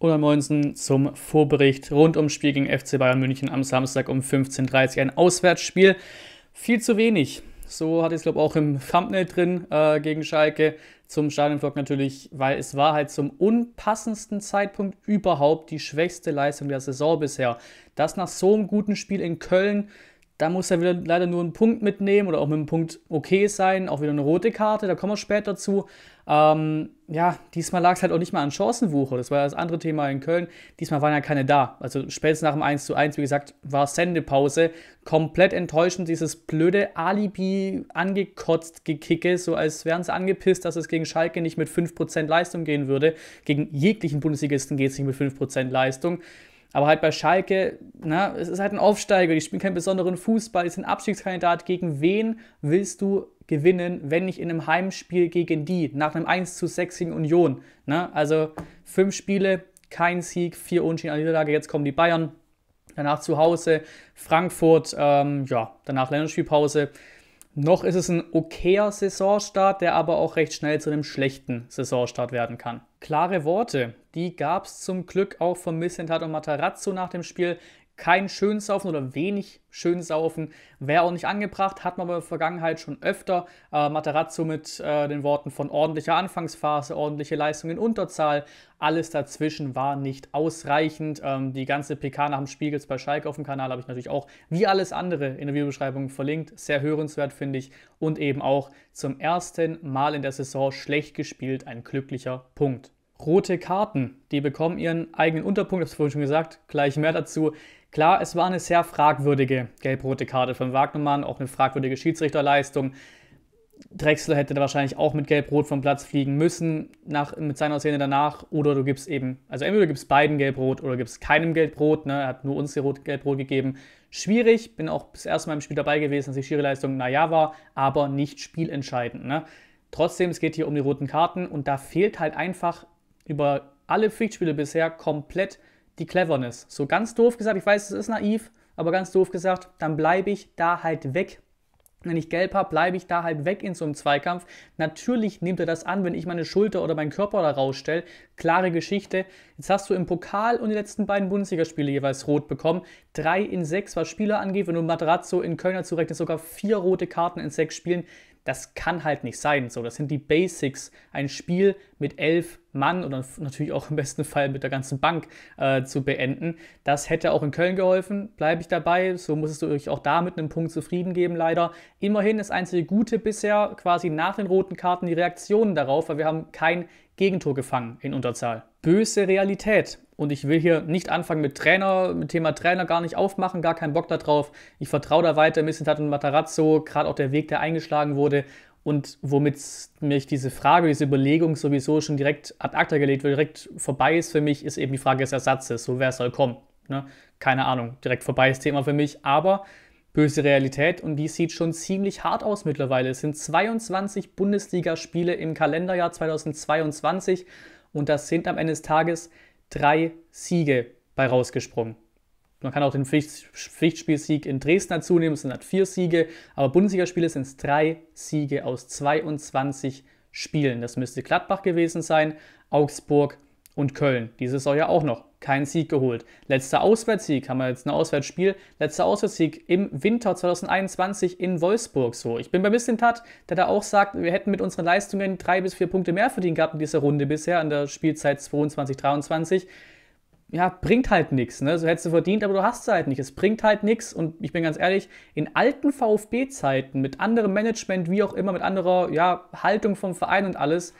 Oder Moinsen zum Vorbericht rund ums Spiel gegen FC Bayern München am Samstag um 15.30 Uhr. Ein Auswärtsspiel. Viel zu wenig. So hatte ich es, glaube ich, auch im Thumbnail drin äh, gegen Schalke. Zum Stadionvlog natürlich, weil es war halt zum unpassendsten Zeitpunkt überhaupt die schwächste Leistung der Saison bisher. Das nach so einem guten Spiel in Köln da muss er wieder leider nur einen Punkt mitnehmen oder auch mit einem Punkt okay sein. Auch wieder eine rote Karte, da kommen wir später zu. Ähm, ja, diesmal lag es halt auch nicht mal an Chancenwucher. Das war ja das andere Thema in Köln. Diesmal waren ja keine da. Also spätestens nach dem 1 zu 1, wie gesagt, war Sendepause. Komplett enttäuschend, dieses blöde Alibi angekotzt gekicke, so als wären sie angepisst, dass es gegen Schalke nicht mit 5% Leistung gehen würde. Gegen jeglichen Bundesligisten geht es nicht mit 5% Leistung. Aber halt bei Schalke, na, es ist halt ein Aufsteiger, die spielen keinen besonderen Fußball, die sind Abstiegskandidat. Gegen wen willst du gewinnen, wenn nicht in einem Heimspiel gegen die, nach einem 1 zu 6 gegen Union? Na, also fünf Spiele, kein Sieg, vier Unentschieden an Niederlage, jetzt kommen die Bayern, danach zu Hause, Frankfurt, ähm, ja, danach Länderspielpause. Noch ist es ein okayer Saisonstart, der aber auch recht schnell zu einem schlechten Saisonstart werden kann. Klare Worte, die gab es zum Glück auch von Missentat und Matarazzo nach dem Spiel kein Schönsaufen oder wenig Schönsaufen wäre auch nicht angebracht, hat man aber in der Vergangenheit schon öfter. Äh, Materazzo mit äh, den Worten von ordentlicher Anfangsphase, ordentliche Leistung in Unterzahl. Alles dazwischen war nicht ausreichend. Ähm, die ganze PK nach dem Spiel jetzt bei Schalke auf dem Kanal habe ich natürlich auch, wie alles andere, in der Videobeschreibung verlinkt. Sehr hörenswert, finde ich. Und eben auch zum ersten Mal in der Saison schlecht gespielt, ein glücklicher Punkt. Rote Karten, die bekommen ihren eigenen Unterpunkt, das habe ich vorhin schon gesagt, gleich mehr dazu. Klar, es war eine sehr fragwürdige gelb-rote Karte von Wagnermann, auch eine fragwürdige Schiedsrichterleistung. Drexler hätte da wahrscheinlich auch mit Gelb-Rot vom Platz fliegen müssen, nach, mit seiner Szene danach. Oder du gibst eben, also entweder du gibst beiden Gelb-Rot oder gibst keinem Gelb-Rot. Ne? Er hat nur uns Gelb-Rot gegeben. Schwierig, bin auch das erste Mal im Spiel dabei gewesen, dass die Schiri-Leistung naja war, aber nicht spielentscheidend. Ne? Trotzdem, es geht hier um die roten Karten und da fehlt halt einfach über alle Pflichtspiele bisher komplett die Cleverness. So ganz doof gesagt, ich weiß, es ist naiv, aber ganz doof gesagt, dann bleibe ich da halt weg. Wenn ich gelb habe, bleibe ich da halt weg in so einem Zweikampf. Natürlich nimmt er das an, wenn ich meine Schulter oder meinen Körper da rausstelle. Klare Geschichte. Jetzt hast du im Pokal und die letzten beiden Bundesligaspiele jeweils rot bekommen. Drei in sechs, was Spieler angeht. Wenn du Materazzo in Kölner zurechnest, sogar vier rote Karten in sechs Spielen das kann halt nicht sein. So, das sind die Basics. Ein Spiel mit elf Mann oder natürlich auch im besten Fall mit der ganzen Bank äh, zu beenden. Das hätte auch in Köln geholfen. Bleibe ich dabei. So musstest du euch auch da mit einem Punkt zufrieden geben, leider. Immerhin das einzige Gute bisher, quasi nach den roten Karten, die Reaktionen darauf, weil wir haben kein Gegentor gefangen in Unterzahl. Böse Realität. Und ich will hier nicht anfangen mit Trainer, mit Thema Trainer gar nicht aufmachen, gar keinen Bock darauf. Ich vertraue da weiter Missentat und Matarazzo, gerade auch der Weg, der eingeschlagen wurde. Und womit mich diese Frage, diese Überlegung sowieso schon direkt ad acta gelegt wird, direkt vorbei ist für mich, ist eben die Frage des Ersatzes. So, wer soll kommen? Ne? Keine Ahnung, direkt vorbei ist Thema für mich. Aber böse Realität und die sieht schon ziemlich hart aus mittlerweile. Es sind 22 Bundesligaspiele im Kalenderjahr 2022 und das sind am Ende des Tages drei Siege bei rausgesprungen. Man kann auch den Pflicht, Pflichtspielsieg in Dresden dazu nehmen, es sind halt vier Siege, aber Bundesligaspiele sind es drei Siege aus 22 Spielen. Das müsste Gladbach gewesen sein, Augsburg und Köln. Dieses Saison ja auch noch keinen Sieg geholt. Letzter Auswärtssieg, haben wir jetzt ein Auswärtsspiel, letzter Auswärtssieg im Winter 2021 in Wolfsburg. So, ich bin bei Mislintat, der da auch sagt, wir hätten mit unseren Leistungen drei bis vier Punkte mehr verdient gehabt in dieser Runde bisher, an der Spielzeit 22, 23 ja, bringt halt nichts. Ne? So hättest du verdient, aber du hast es halt nicht. Es bringt halt nichts. Und ich bin ganz ehrlich, in alten VfB-Zeiten, mit anderem Management, wie auch immer, mit anderer ja, Haltung vom Verein und alles,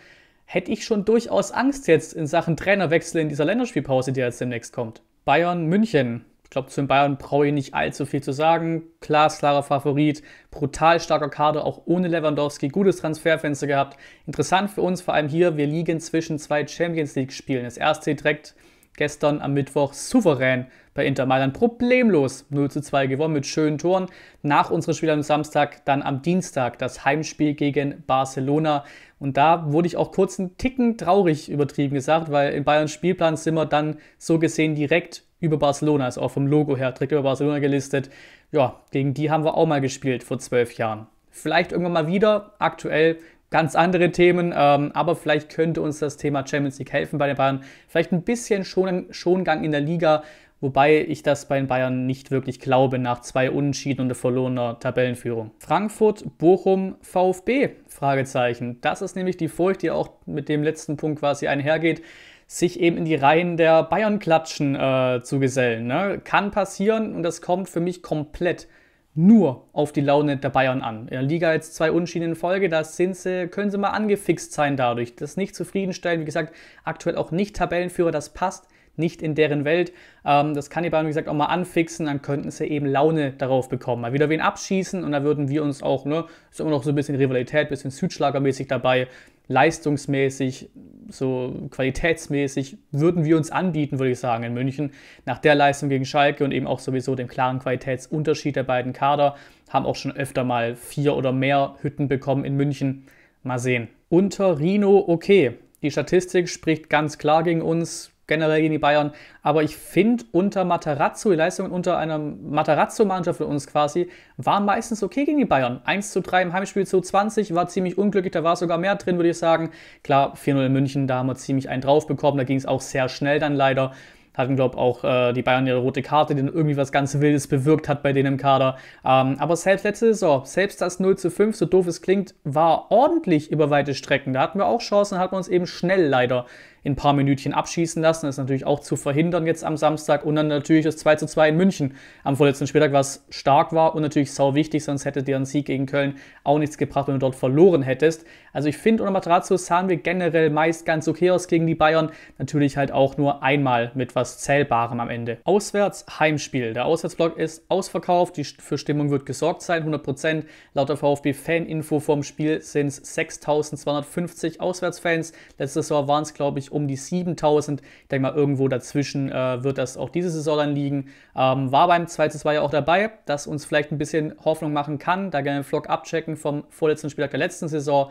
hätte ich schon durchaus Angst jetzt in Sachen Trainerwechsel in dieser Länderspielpause, die jetzt demnächst kommt. Bayern München. Ich glaube, zu den Bayern brauche ich nicht allzu viel zu sagen. Glasklarer Favorit, brutal starker Kader, auch ohne Lewandowski, gutes Transferfenster gehabt. Interessant für uns vor allem hier, wir liegen zwischen zwei Champions League-Spielen. Das erste direkt gestern am Mittwoch souverän bei Inter Mailand problemlos 0 zu 2 gewonnen mit schönen Toren. Nach unserem Spiel am Samstag dann am Dienstag das Heimspiel gegen Barcelona. Und da wurde ich auch kurz einen Ticken traurig übertrieben gesagt, weil in Bayerns Spielplan sind wir dann so gesehen direkt über Barcelona, also auch vom Logo her direkt über Barcelona gelistet. Ja, gegen die haben wir auch mal gespielt vor zwölf Jahren. Vielleicht irgendwann mal wieder. Aktuell ganz andere Themen, ähm, aber vielleicht könnte uns das Thema Champions League helfen bei den Bayern. Vielleicht ein bisschen Schon Schongang in der Liga, wobei ich das bei den Bayern nicht wirklich glaube nach zwei Unentschieden und verlorener Tabellenführung. Frankfurt, Bochum, VfB? Fragezeichen. Das ist nämlich die Furcht, die auch mit dem letzten Punkt quasi einhergeht sich eben in die Reihen der Bayern-Klatschen äh, zu gesellen. Ne? Kann passieren und das kommt für mich komplett nur auf die Laune der Bayern an. In der Liga jetzt zwei Unschieden in Folge, da sind sie, können sie mal angefixt sein dadurch. Das nicht zufriedenstellen, wie gesagt, aktuell auch nicht Tabellenführer, das passt nicht in deren Welt. Ähm, das kann die Bayern, wie gesagt, auch mal anfixen, dann könnten sie eben Laune darauf bekommen. Mal wieder wen abschießen und da würden wir uns auch, ne, ist immer noch so ein bisschen Rivalität, ein bisschen Südschlagermäßig dabei, leistungsmäßig, so qualitätsmäßig würden wir uns anbieten, würde ich sagen, in München. Nach der Leistung gegen Schalke und eben auch sowieso dem klaren Qualitätsunterschied der beiden Kader, haben auch schon öfter mal vier oder mehr Hütten bekommen in München. Mal sehen. Unter Rino okay. Die Statistik spricht ganz klar gegen uns generell gegen die Bayern. Aber ich finde, unter Matarazzo, die Leistungen unter einer Matarazzo-Mannschaft für uns quasi, waren meistens okay gegen die Bayern. 1 zu 3 im Heimspiel zu 20 war ziemlich unglücklich, da war sogar mehr drin, würde ich sagen. Klar, 4-0 in München, da haben wir ziemlich einen drauf bekommen, da ging es auch sehr schnell dann leider hatten, glaube ich, auch äh, die Bayern ihre rote Karte, die irgendwie was ganz Wildes bewirkt hat bei denen im Kader. Ähm, aber selbst letzte Saison, selbst das 0 zu 5, so doof es klingt, war ordentlich über weite Strecken. Da hatten wir auch Chancen, hatten wir uns eben schnell leider in ein paar Minütchen abschießen lassen. Das ist natürlich auch zu verhindern jetzt am Samstag. Und dann natürlich das 2 zu 2 in München am vorletzten Spieltag, was stark war und natürlich sau wichtig, sonst hätte dir ein Sieg gegen Köln auch nichts gebracht, wenn du dort verloren hättest. Also ich finde, unter Materazzo sahen wir generell meist ganz okay aus gegen die Bayern. Natürlich halt auch nur einmal mit was Zählbarem am Ende. Auswärts Heimspiel. Der Auswärtsblock ist ausverkauft. Die, für Stimmung wird gesorgt sein, 100%. Laut der VfB-Fan-Info vom Spiel sind es 6250 Auswärtsfans. Letzte Saison waren es, glaube ich, um die 7000. Ich denke mal, irgendwo dazwischen äh, wird das auch diese Saison dann liegen. Ähm, war beim 2 2 ja auch dabei, das uns vielleicht ein bisschen Hoffnung machen kann. Da gerne den Vlog abchecken vom vorletzten Spieltag der letzten Saison.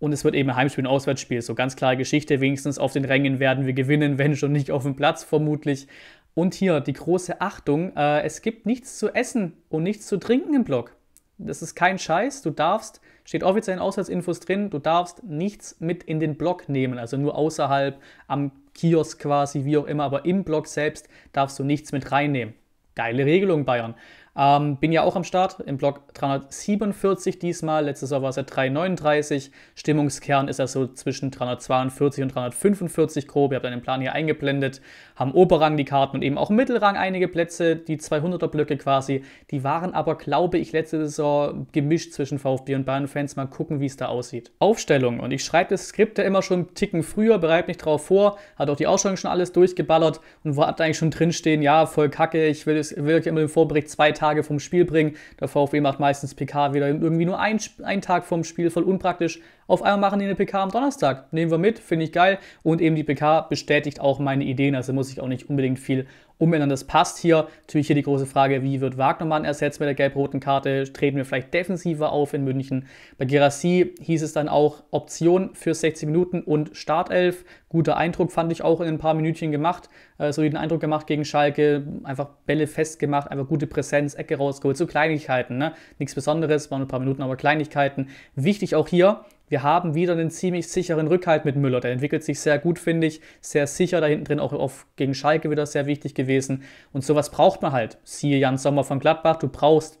Und es wird eben ein Heimspiel und Auswärtsspiel. So ganz klare Geschichte. Wenigstens auf den Rängen werden wir gewinnen, wenn schon nicht auf dem Platz vermutlich. Und hier die große Achtung: äh, Es gibt nichts zu essen und nichts zu trinken im Block. Das ist kein Scheiß. Du darfst steht offiziell in Auswärtsinfos drin, du darfst nichts mit in den Block nehmen, also nur außerhalb am Kiosk quasi, wie auch immer, aber im Block selbst darfst du nichts mit reinnehmen. Geile Regelung, Bayern. Ähm, bin ja auch am Start im Block 347 diesmal. Letztes Jahr war es ja 339. Stimmungskern ist ja so zwischen 342 und 345 grob. Ihr habt einen Plan hier eingeblendet. Haben Oberrang die Karten und eben auch Mittelrang einige Plätze. Die 200er Blöcke quasi. Die waren aber, glaube ich, letzte Saison gemischt zwischen VfB und Bayern-Fans. Mal gucken, wie es da aussieht. Aufstellung. Und ich schreibe das Skript ja immer schon einen Ticken früher, bereite mich darauf vor. Hat auch die Ausstellung schon alles durchgeballert und hat eigentlich schon drinstehen, ja, voll kacke. Ich will, will immer den Vorbericht zwei Tage Tage vom Spiel bringen. Der VfB macht meistens PK wieder irgendwie nur einen, einen Tag vom Spiel, voll unpraktisch. Auf einmal machen die eine PK am Donnerstag. Nehmen wir mit, finde ich geil. Und eben die PK bestätigt auch meine Ideen, also muss ich auch nicht unbedingt viel umändern. Das passt hier. Natürlich hier die große Frage, wie wird Wagnermann ersetzt mit der gelb-roten Karte? Treten wir vielleicht defensiver auf in München? Bei Gerassi hieß es dann auch Option für 60 Minuten und Startelf. Guter Eindruck fand ich auch in ein paar Minütchen gemacht. Äh, so den Eindruck gemacht gegen Schalke. Einfach Bälle festgemacht, einfach gute Präsenz, Ecke rausgeholt. So Kleinigkeiten, ne? Nichts Besonderes, waren ein paar Minuten, aber Kleinigkeiten. Wichtig auch hier, wir haben wieder einen ziemlich sicheren Rückhalt mit Müller. Der entwickelt sich sehr gut, finde ich. Sehr sicher da hinten drin, auch auf, gegen Schalke wieder sehr wichtig gewesen. Und sowas braucht man halt. Siehe Jan Sommer von Gladbach, du brauchst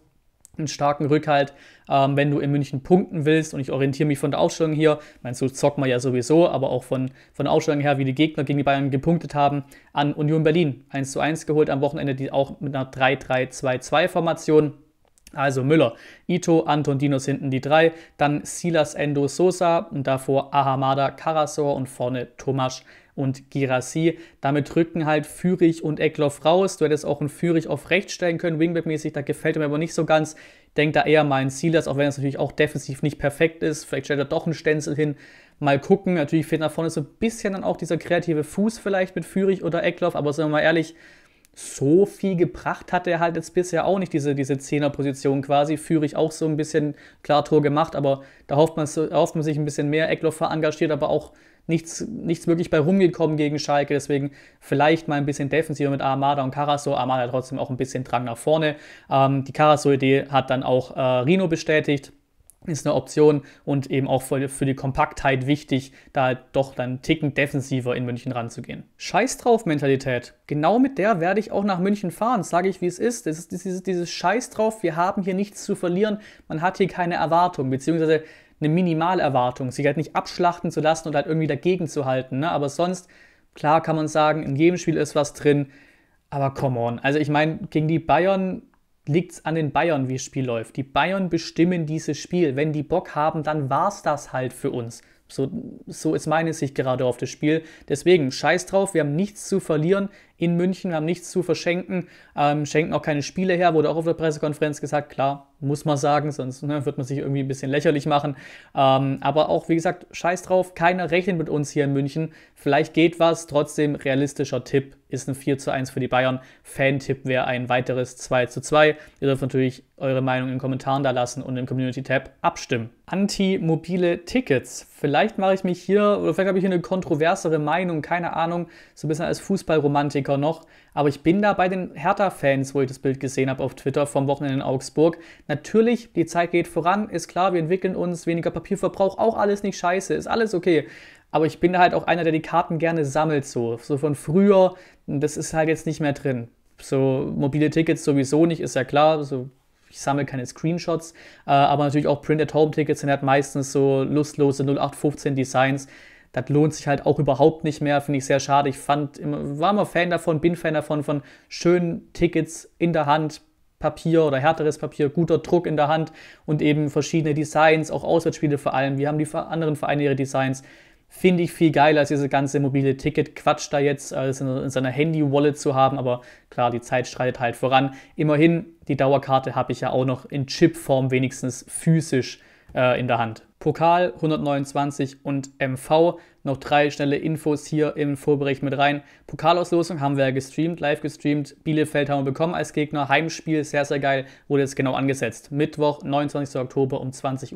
einen starken Rückhalt, ähm, wenn du in München punkten willst. Und ich orientiere mich von der Ausstellung hier, meinst du, zocken wir ja sowieso, aber auch von, von der Ausstellung her, wie die Gegner gegen die Bayern gepunktet haben, an Union Berlin 1 zu 1 geholt am Wochenende, die auch mit einer 3-3-2-2-Formation also Müller, Ito, Anton, Dinos hinten die drei, dann Silas Endo Sosa und davor Ahamada Karasor und vorne Tomasch und Girassi. Damit rücken halt Fürich und Eckloff raus. Du hättest auch einen Fürich auf rechts stellen können, Wingback-mäßig, da gefällt mir aber nicht so ganz. Denk da eher mal in Silas, auch wenn es natürlich auch defensiv nicht perfekt ist. Vielleicht stellt er doch einen Stenzel hin. Mal gucken. Natürlich fehlt nach vorne so ein bisschen dann auch dieser kreative Fuß vielleicht mit Fürich oder Eckloff, aber sagen wir mal ehrlich, so viel gebracht hat er halt jetzt bisher auch nicht, diese, diese Zehnerposition quasi. Führe ich auch so ein bisschen klar Tor gemacht, aber da hofft man, hofft man sich ein bisschen mehr. Ecklofer engagiert, aber auch nichts, nichts wirklich bei rumgekommen gegen Schalke. Deswegen vielleicht mal ein bisschen defensiver mit Armada und Carasso. Armada trotzdem auch ein bisschen Drang nach vorne. Ähm, die Carasso-Idee hat dann auch äh, Rino bestätigt. Ist eine Option und eben auch für, für die Kompaktheit wichtig, da halt doch dann Ticken defensiver in München ranzugehen. Scheiß drauf Mentalität. Genau mit der werde ich auch nach München fahren, sage ich wie es ist. Das ist dieses, dieses Scheiß drauf, wir haben hier nichts zu verlieren, man hat hier keine Erwartung, beziehungsweise eine Minimalerwartung, sich halt nicht abschlachten zu lassen und halt irgendwie dagegen zu halten. Ne? Aber sonst, klar kann man sagen, in jedem Spiel ist was drin, aber come on. Also ich meine, gegen die Bayern liegt es an den Bayern, wie das Spiel läuft. Die Bayern bestimmen dieses Spiel. Wenn die Bock haben, dann war es das halt für uns. So, so ist meine Sicht gerade auf das Spiel. Deswegen, scheiß drauf, wir haben nichts zu verlieren in München, haben nichts zu verschenken, ähm, schenken auch keine Spiele her, wurde auch auf der Pressekonferenz gesagt, klar, muss man sagen, sonst ne, wird man sich irgendwie ein bisschen lächerlich machen. Ähm, aber auch, wie gesagt, scheiß drauf, keiner rechnet mit uns hier in München. Vielleicht geht was, trotzdem realistischer Tipp ist ein 4 zu 1 für die Bayern. Fan-Tipp wäre ein weiteres 2 zu 2. Ihr dürft natürlich eure Meinung in den Kommentaren da lassen und im Community-Tab abstimmen. Anti-mobile Tickets. Vielleicht mache ich mich hier, oder vielleicht habe ich hier eine kontroversere Meinung, keine Ahnung, so ein bisschen als Fußballromantiker noch. Aber ich bin da bei den Hertha-Fans, wo ich das Bild gesehen habe auf Twitter vom Wochenende in Augsburg. Natürlich, die Zeit geht voran, ist klar, wir entwickeln uns, weniger Papierverbrauch, auch alles nicht scheiße, ist alles okay. Aber ich bin da halt auch einer, der die Karten gerne sammelt, so, so von früher. Das ist halt jetzt nicht mehr drin. So mobile Tickets sowieso nicht, ist ja klar. So, ich sammle keine Screenshots, äh, aber natürlich auch Print-at-Home-Tickets sind halt meistens so lustlose 0815 Designs. Das lohnt sich halt auch überhaupt nicht mehr, finde ich sehr schade. Ich fand, war immer Fan davon, bin Fan davon, von schönen Tickets in der Hand, Papier oder härteres Papier, guter Druck in der Hand und eben verschiedene Designs, auch Auswärtsspiele vor allem. Wie haben die anderen Vereine ihre Designs? Finde ich viel geiler als diese ganze mobile Ticket-Quatsch da jetzt als in seiner Handy-Wallet zu haben. Aber klar, die Zeit streitet halt voran. Immerhin, die Dauerkarte habe ich ja auch noch in Chipform wenigstens physisch äh, in der Hand. Pokal 129 und MV. Noch drei schnelle Infos hier im Vorbericht mit rein. Pokalauslosung haben wir ja gestreamt, live gestreamt. Bielefeld haben wir bekommen als Gegner. Heimspiel, sehr, sehr geil, wurde jetzt genau angesetzt. Mittwoch, 29. Oktober um 20.45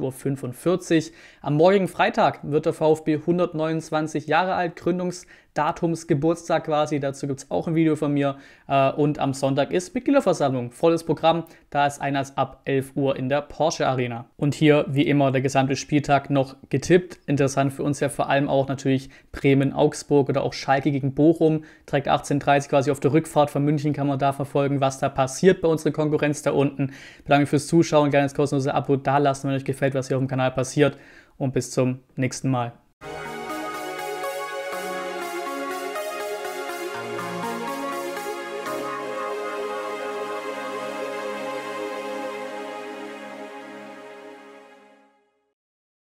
Uhr. Am morgigen Freitag wird der VfB 129 Jahre alt, Gründungs- Datumsgeburtstag quasi. Dazu gibt es auch ein Video von mir. Äh, und am Sonntag ist Mitgliederversammlung. Volles Programm. Da ist Einlass ab 11 Uhr in der Porsche Arena. Und hier, wie immer, der gesamte Spieltag noch getippt. Interessant für uns ja vor allem auch natürlich Bremen-Augsburg oder auch Schalke gegen Bochum. Direkt 18.30 quasi auf der Rückfahrt von München kann man da verfolgen, was da passiert bei unserer Konkurrenz da unten. Bedanke mich fürs Zuschauen. Gerne das kostenlose Abo da lassen, wenn euch gefällt, was hier auf dem Kanal passiert. Und bis zum nächsten Mal.